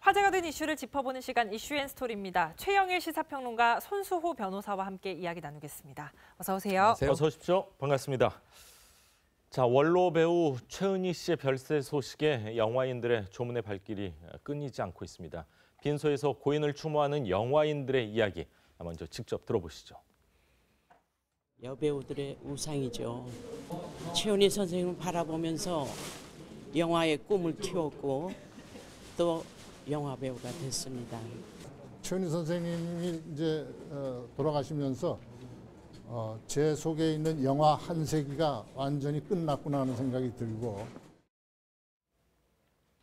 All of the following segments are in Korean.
화제가 된 이슈를 짚어보는 시간 이슈앤스토리입니다. 최영일 시사평론가 손수호 변호사와 함께 이야기 나누겠습니다. 어서 오세요. 안녕하세요. 어서 오십시오. 반갑습니다. 자, 원로 배우 최은희 씨의 별세 소식에 영화인들의 조문의 발길이 끊이지 않고 있습니다. 빈소에서 고인을 추모하는 영화인들의 이야기 먼저 직접 들어보시죠. 여배우들의 우상이죠. 최은희 선생님을 바라보면서 영화의 꿈을 키웠고 또 영화 배우가 됐습니다. 최은희 선생님이 이제 어, 돌아가시면서 어, 제 속에 있는 영화 한 세기가 완전히 끝났구나 하는 생각이 들고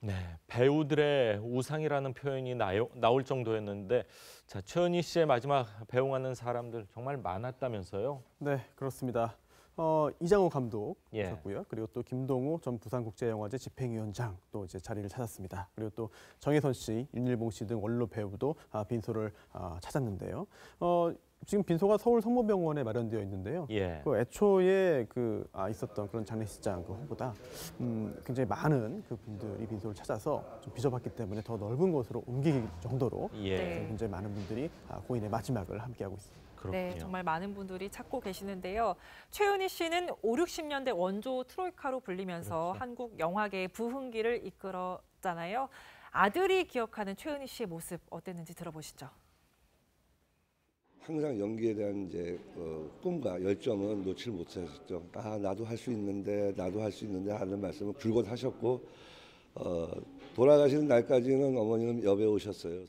네, 배우들의 우상이라는 표현이 나요, 나올 정도였는데 자, 최은희 씨의 마지막 배웅하는 사람들 정말 많았다면서요? 네, 그렇습니다. 어, 이장호 예. 감독이었고요. 그리고 또 김동우 전 부산국제영화제 집행위원장 또 이제 자리를 찾았습니다. 그리고 또 정혜선 씨, 윤일봉 씨 등 원로 배우도 아, 빈소를 아, 찾았는데요. 어, 지금 빈소가 서울 성모병원에 마련되어 있는데요. 예. 그 애초에 그 아, 있었던 그런 장례식장 그 홍보다 음, 굉장히 많은 그 분들이 빈소를 찾아서 좀 비좁았기 때문에 더 넓은 곳으로 옮기기 정도로 예. 네. 굉장히 많은 분들이 아, 고인의 마지막을 함께하고 있습니다. 그렇군요. 네, 정말 많은 분들이 찾고 계시는데요. 최은희 씨는 5, 60년대 원조 트로이카로 불리면서 그렇죠. 한국 영화계의 부흥기를 이끌었잖아요. 아들이 기억하는 최은희 씨의 모습 어땠는지 들어보시죠. 항상 연기에 대한 이제 어, 꿈과 열정은 놓칠 못하셨죠. 아 나도 할 수 있는데 나도 할 수 있는데 하는 말씀을 줄곧 하셨고 어, 돌아가시는 날까지는 어머니는 여배우셨어요.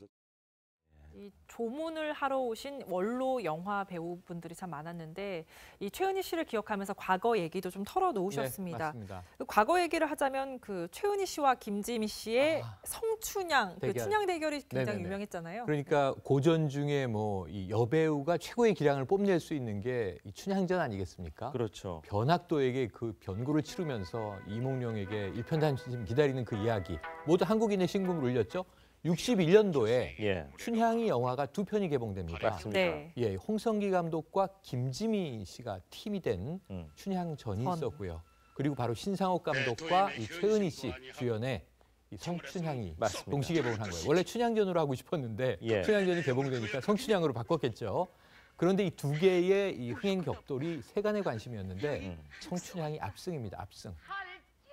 조문을 하러 오신 원로 영화 배우분들이 참 많았는데 이 최은희 씨를 기억하면서 과거 얘기도 좀 털어놓으셨습니다. 네, 맞습니다. 그 과거 얘기를 하자면 그 최은희 씨와 김지미 씨의 아, 성춘향, 그 대결. 춘향 대결이 굉장히 네네네. 유명했잖아요. 그러니까 고전 중에 뭐 이 여배우가 최고의 기량을 뽐낼 수 있는 게 이 춘향전 아니겠습니까? 그렇죠. 변학도에게 그 변고를 치르면서 이몽룡에게 일편단심 기다리는 그 이야기 모두 한국인의 신금을 울렸죠. 61년도에 예. 춘향이 영화가 두 편이 개봉됩니다. 맞습니다. 네. 예, 홍성기 감독과 김지미 씨가 팀이 된 음. 춘향전이 전. 있었고요. 그리고 바로 신상옥 감독과 이 최은희 씨 주연의 이 성춘향이 맞습니다. 동시 개봉을 한 거예요. 원래 춘향전으로 하고 싶었는데 예. 춘향전이 개봉되니까 성춘향으로 바꿨겠죠. 그런데 이 두 개의 이 흥행 격돌이 세간의 관심이었는데 음. 성춘향이 압승입니다. 압승.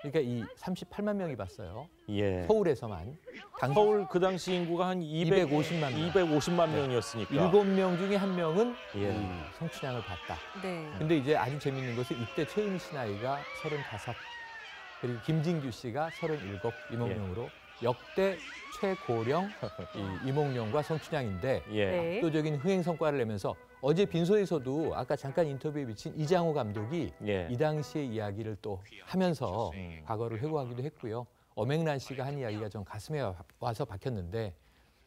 그러니까 이 38만 명이 봤어요. 예. 서울에서만. 당 서울 그 당시 인구가 한 200, 250만 명. 250만 명이었으니까. 일곱 명 중에 한 명은 예. 이 성춘향을 봤다. 네. 근데 이제 아주 재밌는 것은 이때 최은희 씨 나이가 35 그리고 김진규 씨가 37 이몽룡으로 역대 최고령 이 이몽룡과 성춘향인데 예. 네. 압도적인 흥행 성과를 내면서 어제 빈소에서도 아까 잠깐 인터뷰에 비친 이장호 감독이 예. 이 당시의 이야기를 또 하면서 음. 과거를 회고하기도 했고요. 엄앵란 씨가 한 이야기가 좀 가슴에 와- 와서 박혔는데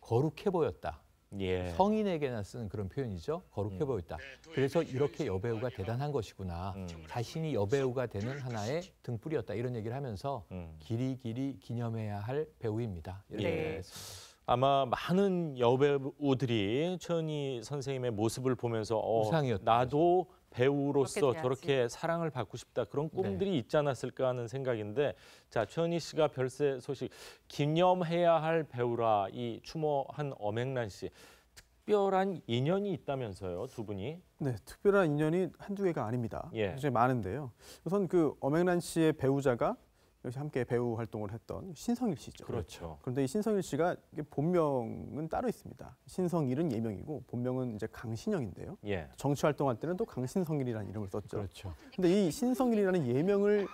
거룩해 보였다. 예. 성인에게나 쓰는 그런 표현이죠. 거룩해 음. 보였다. 그래서 이렇게 여배우가 대단한 것이구나. 음. 자신이 여배우가 되는 하나의 등불이었다. 이런 얘기를 하면서 음. 길이 길이 기념해야 할 배우입니다. 이렇게 네. 얘기했습니다. 아마 많은 여배우들이 최은희 선생님의 모습을 보면서 어, 우상이었던 나도 배우로서. 저렇게 사랑을 받고 싶다 그런 꿈들이 있지 않았을까 하는 생각인데 자 최은희 씨가 별세 소식 기념해야 할 배우라 이 추모한 엄앵란 씨 특별한 인연이 있다면서요 두 분이 네, 특별한 인연이 한두 개가 아닙니다. 예. 굉장히 많은데요. 우선 그 엄앵란 씨의 배우자가 역시 함께 배우 활동을 했던 신성일 씨죠. 그렇죠 그런데 이 신성일 씨가 본명은 따로 있습니다. 신성일은 예명이고 본명은 이제 강신영인데요. 예 정치 활동할 때는 또 강신성일이라는 이름을 썼죠. 그렇죠. 근데 이 신성일이라는 예명을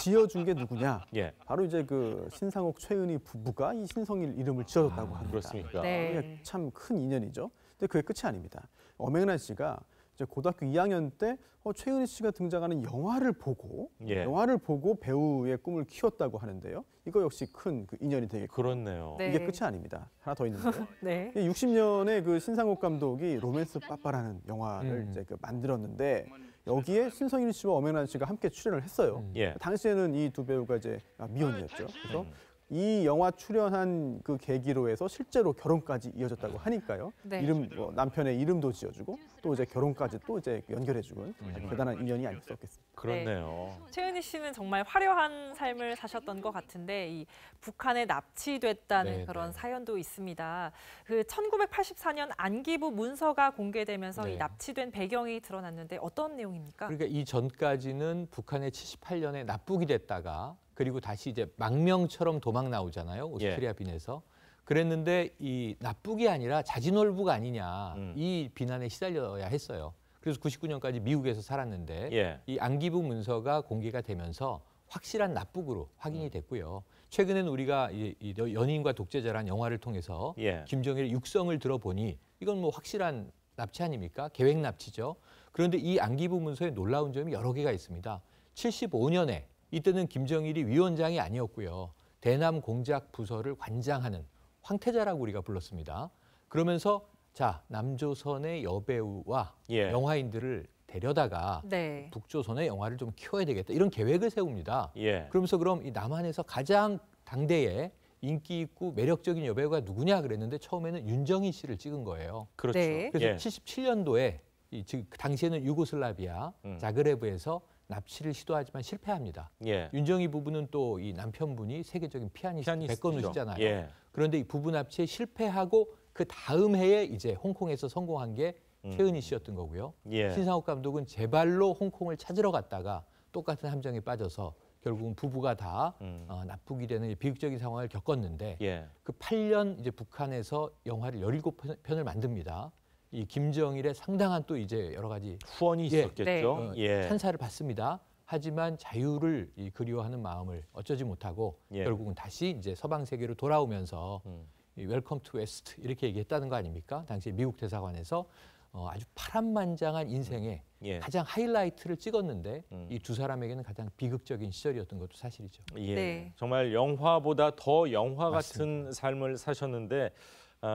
지어준 게 누구냐? 예. 바로 이제 그 신상옥 최은희 부부가 이 신성일 이름을 지어줬다고 합니다. 그렇습니까 네. 이게 참큰 인연이죠. 근데 그게 끝이 아닙니다. 엄앵란 씨가 이제 고등학교 2학년 때 어, 최은희 씨가 등장하는 영화를 보고 예. 영화를 보고 배우의 꿈을 키웠다고 하는데요. 이거 역시 큰 그 인연이 되겠고 그렇네요 네. 이게 끝이 아닙니다. 하나 더 있는데요. 네. 60년에 그 신상옥 감독이 로맨스 빠빠라는 영화를 음. 이제 그 만들었는데 여기에 신성일 씨와 엄연한 씨가 함께 출연을 했어요. 음. 예 당시에는 이 두 배우가 이제 아, 미혼이었죠. 그래서 음. 이 영화 출연한 그 계기로 해서 실제로 결혼까지 이어졌다고 하니까요. 네. 이름 뭐 남편의 이름도 지어주고 또 이제 결혼까지 또 이제 연결해주는 대단한 인연이 아닐 수 없겠습니다. 그렇네요. 최은희 씨는 정말 화려한 삶을 사셨던 것 같은데 이 북한에 납치됐다는 네, 그런 네. 사연도 있습니다. 그 1984년 안기부 문서가 공개되면서 네. 이 납치된 배경이 드러났는데 어떤 내용입니까? 그러니까 이 전까지는 북한에 78년에 납북이 됐다가 그리고 다시 이제 망명처럼 도망 나오잖아요. 오스트리아 빈에서. 그랬는데 이 납북이 아니라 자진월북 아니냐 음. 이 비난에 시달려야 했어요. 그래서 99년까지 미국에서 살았는데 예. 이 안기부 문서가 공개가 되면서 확실한 납북으로 확인이 됐고요. 최근에는 우리가 이, 이 연인과 독재자란 영화를 통해서 예. 김정일의 육성을 들어보니 이건 뭐 확실한 납치 아닙니까? 계획 납치죠. 그런데 이 안기부 문서에 놀라운 점이 여러 개가 있습니다. 75년에 이때는 김정일이 위원장이 아니었고요. 대남 공작 부서를 관장하는 황태자라고 우리가 불렀습니다. 그러면서 자 남조선의 여배우와 예. 영화인들을 데려다가 네. 북조선의 영화를 좀 키워야 되겠다 이런 계획을 세웁니다. 예. 그러면서 그럼 이 남한에서 가장 당대에 인기 있고 매력적인 여배우가 누구냐 그랬는데 처음에는 윤정희 씨를 찍은 거예요. 그렇죠. 네. 그래서 예. 77년도에 이 즉 당시에는 유고슬라비아 음. 자그레브에서 납치를 시도하지만 실패합니다. 예. 윤정희 부부는 또 이 남편분이 세계적인 피아니스트 피아니스트죠. 백건우시잖아요. 예. 그런데 이 부부 납치에 실패하고 그 다음 해에 이제 홍콩에서 성공한 게 음. 최은희 씨였던 거고요. 예. 신상욱 감독은 제발로 홍콩을 찾으러 갔다가 똑같은 함정에 빠져서 결국은 부부가 다 음. 어, 납북이 되는 비극적인 상황을 겪었는데 예. 그 8년 이제 북한에서 영화를 17편을 만듭니다. 이 김정일의 상당한 또 이제 여러 가지 후원이 예. 있었겠죠. 네. 어, 예. 찬사를 받습니다. 하지만 자유를 이 그리워하는 마음을 어쩌지 못하고 예. 결국은 다시 이제 서방 세계로 돌아오면서 음. 이 welcome to West 이렇게 얘기했다는 거 아닙니까? 당시 미국 대사관에서 어, 아주 파란만장한 인생의 예. 가장 하이라이트를 찍었는데 음. 이두 사람에게는 가장 비극적인 시절이었던 것도 사실이죠. 예. 네. 정말 영화보다 더 영화 맞습니다. 같은 삶을 사셨는데 아,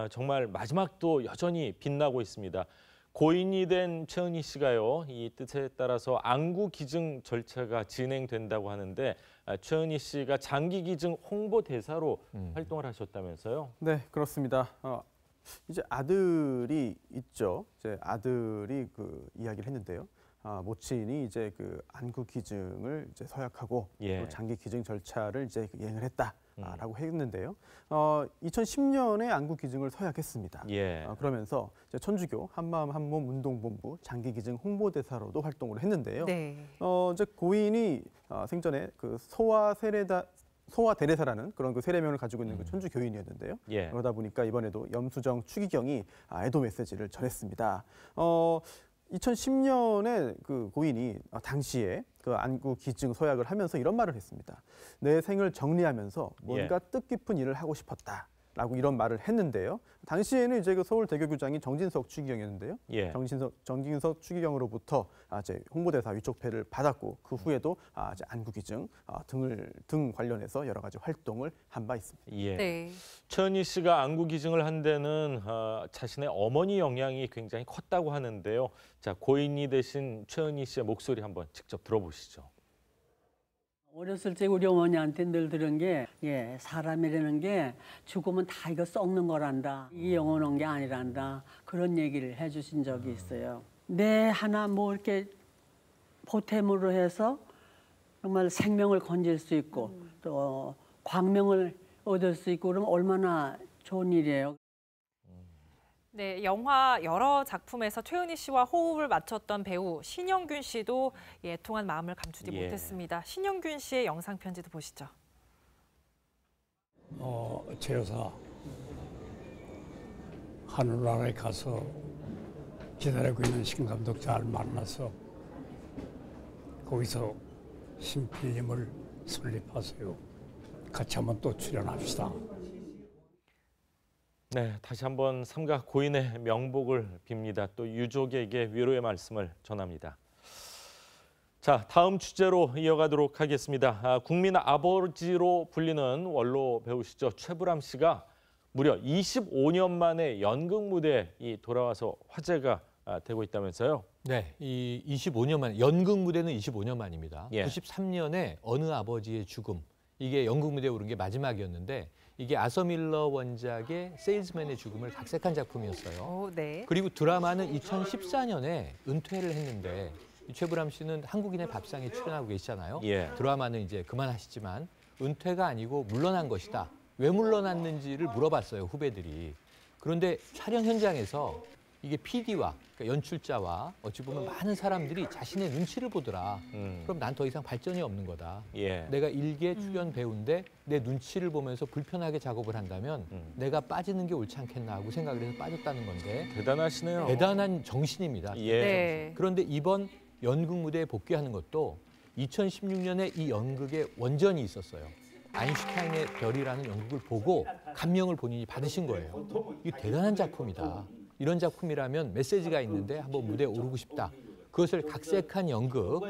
정말 마지막도 여전히 빛나고 있습니다. 고인이 된 최은희 씨가요. 이 뜻에 따라서 안구 기증 절차가 진행된다고 하는데 아, 최은희 씨가 장기 기증 홍보 대사로 음. 활동을 하셨다면서요? 네, 그렇습니다. 어, 이제 아들이 있죠. 이제 아들이 그 이야기를 했는데요. 아, 모친이 이제 그 안구 기증을 이제 서약하고 예. 또 장기 기증 절차를 이제 그 이행을 했다 라고 음. 했는데요. 어, 2010년에 안구 기증을 서약했습니다. 예. 어, 그러면서 천주교 한마음 한몸 운동본부 장기 기증 홍보대사로도 활동을 했는데요. 네. 어, 이제 고인이 어, 생전에 그 소아 세례다 소아 대례사라는 그런 그 세례명을 가지고 있는 그 천주 교인이었는데요. 예. 그러다 보니까 이번에도 염수정 추기경이 아, 애도 메시지를 전했습니다. 어, 2010년에 그 고인이 어, 당시에 그 안구 기증 서약을 하면서 이런 말을 했습니다. 내 생을 정리하면서 뭔가 뜻깊은 일을 하고 싶었다. 라고 이런 말을 했는데요. 당시에는 이제 그 서울 대교구장이 정진석 추기경이었는데요. 예. 정진석 정진석 추기경으로부터 아, 이제 홍보대사 위촉패를 받았고 그 후에도 아, 이제 안구 기증 아, 등을 등 관련해서 여러 가지 활동을 한 바 있습니다. 예. 네. 최은희 씨가 안구 기증을 한 데는 어, 자신의 어머니 영향이 굉장히 컸다고 하는데요. 자 고인이 되신 최은희 씨의 목소리 한번 직접 들어보시죠. 어렸을 때 우리 어머니한테 늘 들은 게 예, 사람이라는 게 죽으면 다 이거 썩는 거란다. 이 영원한 게 아니란다. 그런 얘기를 해 주신 적이 있어요. 내 하나 뭐 이렇게 보탬으로 해서 정말 생명을 건질 수 있고 또 광명을 얻을 수 있고 그러면 얼마나 좋은 일이에요. 네, 영화 여러 작품에서 최은희 씨와 호흡을 맞췄던 배우 신영균 씨도 예, 애통한 마음을 감추지 예. 못했습니다. 신영균 씨의 영상 편지도 보시죠. 어, 제 여사 하늘나라에 가서 기다리고 있는 신 감독 잘 만나서 거기서 신필님을 설립하세요. 같이 한번 또 출연합시다. 네, 다시 한번 삼가 고인의 명복을 빕니다. 또 유족에게 위로의 말씀을 전합니다. 자, 다음 주제로 이어가도록 하겠습니다. 아, 국민 아버지로 불리는 원로 배우시죠 최불암 씨가 무려 25년 만에 연극 무대에 이 돌아와서 화제가 아, 되고 있다면서요? 네, 이 25년 만 연극 무대는 25년 만입니다. 예. 93년에 어느 아버지의 죽음 이게 연극 무대에 오른 게 마지막이었는데 이게 아서 밀러 원작의 세일즈맨의 죽음을 각색한 작품이었어요. 오, 네. 그리고 드라마는 2014년에 은퇴를 했는데 이 최불암 씨는 한국인의 밥상에 출연하고 계시잖아요. 예. 드라마는 이제 그만하시지만 은퇴가 아니고 물러난 것이다. 왜 물러났는지를 물어봤어요 후배들이. 그런데 촬영 현장에서 이게 PD와 그러니까 연출자와 어찌 보면 많은 사람들이 자신의 눈치를 보더라. 음. 그럼 난 더 이상 발전이 없는 거다. 예. 내가 일개 출연 배우인데 내 눈치를 보면서 불편하게 작업을 한다면 음. 내가 빠지는 게 옳지 않겠나 하고 생각을 해서 빠졌다는 건데 대단하시네요. 대단한 정신입니다. 예. 네. 그런데 이번 연극 무대에 복귀하는 것도 2016년에 이 연극의 원전이 있었어요. 아인슈타인의 별이라는 연극을 보고 감명을 본인이 받으신 거예요. 이 대단한 작품이다. 이런 작품이라면 메시지가 있는데 한번 무대에 오르고 싶다. 그것을 각색한 연극.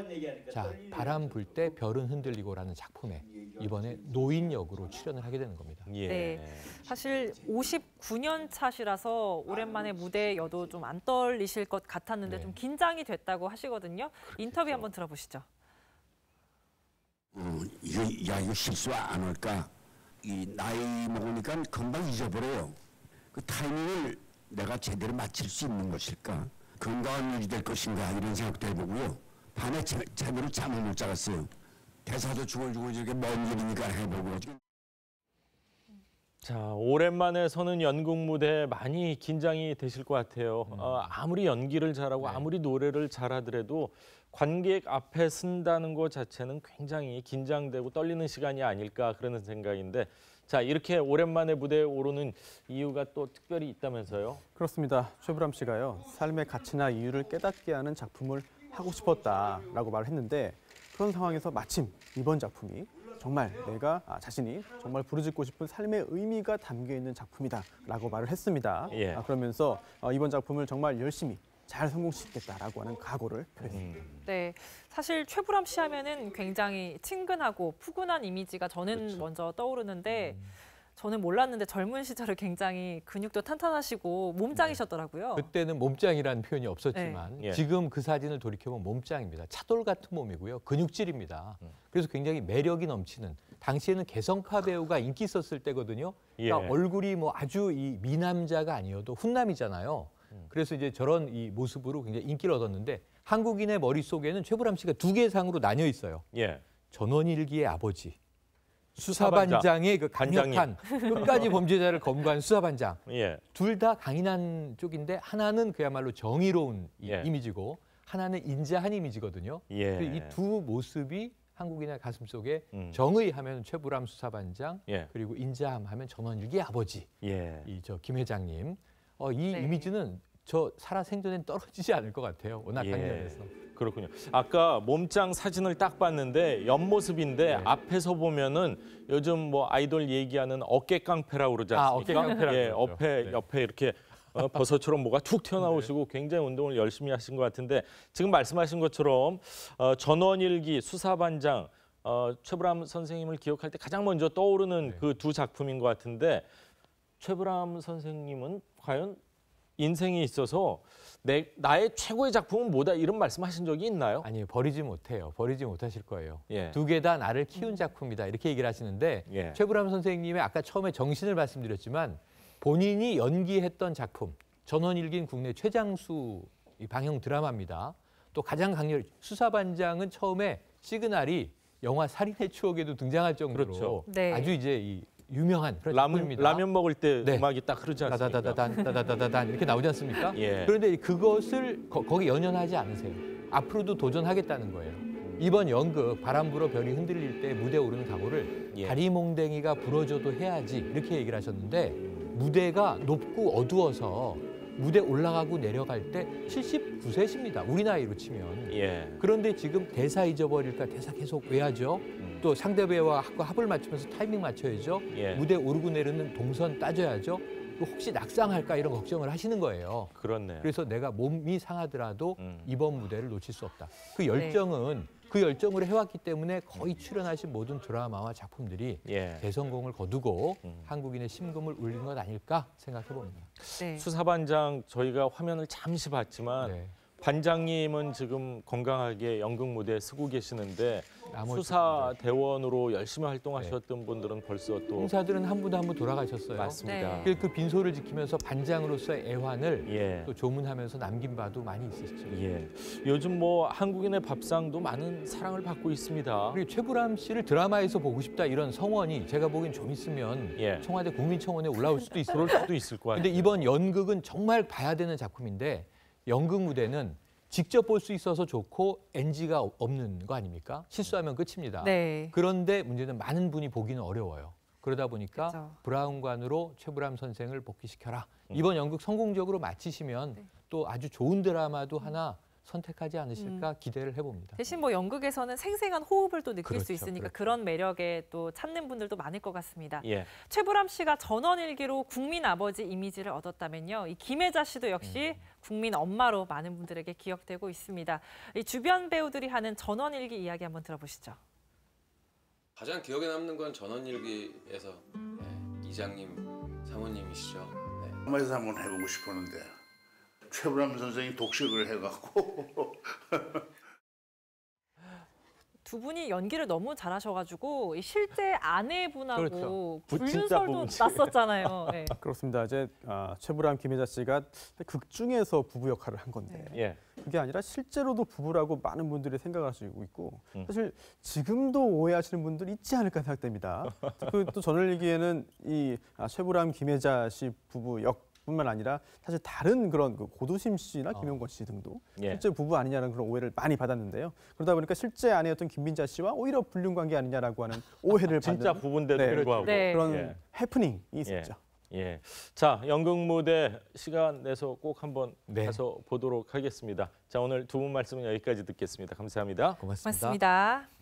자, 바람 불 때 별은 흔들리고라는 작품에 이번에 노인 역으로 출연을 하게 되는 겁니다. 예. 네. 사실 59년 차시라서 오랜만에 무대 여도 좀 안 떨리실 것 같았는데 네. 좀 긴장이 됐다고 하시거든요. 인터뷰 한번 들어보시죠. 어, 이거, 야, 이거 실수 안 할까? 이 나이 먹으니까 금방 잊어버려요. 그 타이밍을 내가 제대로 맞출 수 있는 것일까? 건강한 유지될 것인가? 이런 생각도 해보고요. 밤에 제, 제대로 잠을 못 자겠어요. 대사도 죽어주고 저게 먼 길이니까 해보고. 자, 오랜만에 서는 연극 무대 많이 긴장이 되실 것 같아요. 음. 어, 아무리 연기를 잘하고 네. 아무리 노래를 잘하더라도 관객 앞에 쓴다는 것 자체는 굉장히 긴장되고 떨리는 시간이 아닐까 그러는 생각인데 자, 이렇게 오랜만에 무대에 오르는 이유가 또 특별히 있다면서요? 그렇습니다. 최불암 씨가요. 삶의 가치나 이유를 깨닫게 하는 작품을 하고 싶었다라고 말을 했는데 그런 상황에서 마침 이번 작품이 정말 내가 아, 자신이 정말 부르짖고 싶은 삶의 의미가 담겨 있는 작품이다라고 말을 했습니다. 예. 아, 그러면서 어, 이번 작품을 정말 열심히 잘 성공시키겠다라고 하는 각오를 표했습니다. 음. 네, 사실 최불암 씨 하면은 굉장히 친근하고 푸근한 이미지가 저는 그렇죠. 먼저 떠오르는데 저는 몰랐는데 젊은 시절에 굉장히 근육도 탄탄하시고 몸짱이셨더라고요. 그때는 몸짱이라는 표현이 없었지만 네. 예. 지금 그 사진을 돌이켜보면 몸짱입니다. 차돌 같은 몸이고요. 근육질입니다. 음. 그래서 굉장히 매력이 넘치는 당시에는 개성파 배우가 인기 있었을 때거든요. 그러니까 예. 얼굴이 뭐 아주 이 미남자가 아니어도 훈남이잖아요. 음. 그래서 이제 저런 이 모습으로 굉장히 인기를 얻었는데 한국인의 머릿속에는 최불암 씨가 두 개의 상으로 나뉘어 있어요. 예. 전원일기의 아버지. 수사반장. 수사반장의 그 강력한 끝까지 범죄자를 검거한 수사반장. 예. 둘 다 강인한 쪽인데 하나는 그야말로 정의로운 이 예. 이미지고 하나는 인자한 이미지거든요. 예. 이두 모습이 한국인의 가슴 속에 음. 정의하면 최불암 수사반장 예. 그리고 인자함 하면 전원일기 아버지 예. 이저 김 회장님 어, 이 네. 이미지는 저 살아 생전엔 떨어지지 않을 것 같아요. 워낙 예. 강렬해서. 그렇군요. 아까 몸짱 사진을 딱 봤는데 옆모습인데 네. 앞에서 보면은 요즘 뭐 아이돌 얘기하는 어깨 깡패라고 그러지 아, 않습니까? 어깨 깡패라고 예. 옆에 네. 옆에 이렇게 어, 버섯처럼 뭐가 툭 튀어나오시고 굉장히 운동을 열심히 하신 것 같은데 지금 말씀하신 것처럼 어, 전원일기 수사반장 어, 최불암 선생님을 기억할 때 가장 먼저 떠오르는 네. 그두 작품인 것 같은데 최불암 선생님은 과연 인생에 있어서 내 나의 최고의 작품은 뭐다 이런 말씀하신 적이 있나요? 아니 버리지 못해요. 버리지 못하실 거예요. 예. 두개 다 나를 키운 작품이다 이렇게 얘기를 하시는데 예. 최불암 선생님의 아까 처음에 정신을 말씀드렸지만 본인이 연기했던 작품 전원일기는 국내 최장수 이 방영 드라마입니다. 또 가장 강렬 수사반장은 처음에 시그널이 영화 살인의 추억에도 등장할 정도로 그렇죠. 네. 아주 이제 이 유명한 그런 라면, 작품입니다. 라면 먹을 때 네. 음악이 딱 흐르지 않습니까? 다다다다단 다다다다단 이렇게 나오지 않습니까? 예. 그런데 그것을 거, 거기 연연하지 않으세요. 앞으로도 도전하겠다는 거예요. 이번 연극 바람 불어 별이 흔들릴 때 무대 오르는 각오를 예. 다리몽댕이가 부러져도 해야지 이렇게 얘기를 하셨는데 무대가 높고 어두워서 무대 올라가고 내려갈 때 79세십니다. 우리 나이로 치면. 예. 그런데 지금 대사 잊어버릴까 대사 계속 외야죠. 음. 또 상대 배우와 합을 맞추면서 타이밍 맞춰야죠. 예. 무대 오르고 내리는 동선 따져야죠. 또 혹시 낙상할까 이런 걱정을 하시는 거예요. 그렇네요. 그래서 내가 몸이 상하더라도 음. 이번 무대를 놓칠 수 없다. 그 열정은 그 열정으로 해왔기 때문에 거의 출연하신 모든 드라마와 작품들이 예. 대성공을 거두고 음. 한국인의 심금을 울린 것 아닐까 생각해 봅니다. 네. 수사반장 저희가 화면을 잠시 봤지만 네. 반장님은 지금 건강하게 연극 무대에 서고 계시는데 수사 대원으로 열심히 활동하셨던 분들은 벌써 또 형사들은 한 분도 한 분 돌아가셨어요. 맞습니다. 네. 그- 그 빈소를 지키면서 반장으로서의 애환을 예. 또 조문하면서 남긴 바도 많이 있으시죠. 예. 요즘 뭐 한국인의 밥상도 많은 사랑을 받고 있습니다. 그리고 최불암 씨를 드라마에서 보고 싶다 이런 성원이 제가 보기엔 좀 있으면 예. 청와대 국민청원에 올라올 수도. 그럴 수도 있을 것 같아요. 근데 이번 연극은 정말 봐야 되는 작품인데 연극 무대는 직접 볼 수 있어서 좋고 NG가 없는 거 아닙니까? 실수하면 끝입니다. 네. 그런데 문제는 많은 분이 보기는 어려워요. 그러다 보니까 그렇죠. 브라운관으로 최불암 선생을 복귀시켜라. 이번 연극 성공적으로 마치시면 네. 또 아주 좋은 드라마도 하나 선택하지 않으실까 기대를 해봅니다. 대신 뭐 연극에서는 생생한 호흡을 또 느낄 수 그렇죠, 있으니까 그렇죠. 그런 매력에 또 찾는 분들도 많을 것 같습니다. 예. 최불암 씨가 전원일기로 국민 아버지 이미지를 얻었다면요. 이 김혜자 씨도 역시 국민 엄마로 많은 분들에게 기억되고 있습니다. 이 주변 배우들이 하는 전원일기 이야기 한번 들어보시죠. 가장 기억에 남는 건 전원일기에서 네, 이장님 사모님이시죠. 네. 드라마에서 한번 해보고 싶었는데 최불암 선생이 독식을 해갖고 두 분이 연기를 너무 잘하셔가지고 이 실제 아내분하고 그렇죠. 불륜설도 부부지. 났었잖아요. 네. 그렇습니다. 이제 아, 최불암 김혜자 씨가 극 중에서 부부 역할을 한 건데 예. 그게 아니라 실제로도 부부라고 많은 분들이 생각하시고 있고 음. 사실 지금도 오해하시는 분들 있지 않을까 생각됩니다. 그 또 저널 얘기에는 이 아, 최불암 김혜자 씨 부부 역 뿐만 아니라 사실 다른 그런 그 고두심 씨나 어. 김용건 씨 등도 예. 실제 부부 아니냐는 그런 오해를 많이 받았는데요. 그러다 보니까 실제 아내였던 김민자 씨와 오히려 불륜 관계 아니냐라고 하는 오해를 진짜 받는 부부인데도 네. 불구하고 네. 그런 예. 해프닝이 있었죠. 예. 자, 연극 무대 시간 내서 꼭 한번 네. 가서 보도록 하겠습니다. 자, 오늘 두 분 말씀은 여기까지 듣겠습니다. 감사합니다. 고맙습니다. 고맙습니다.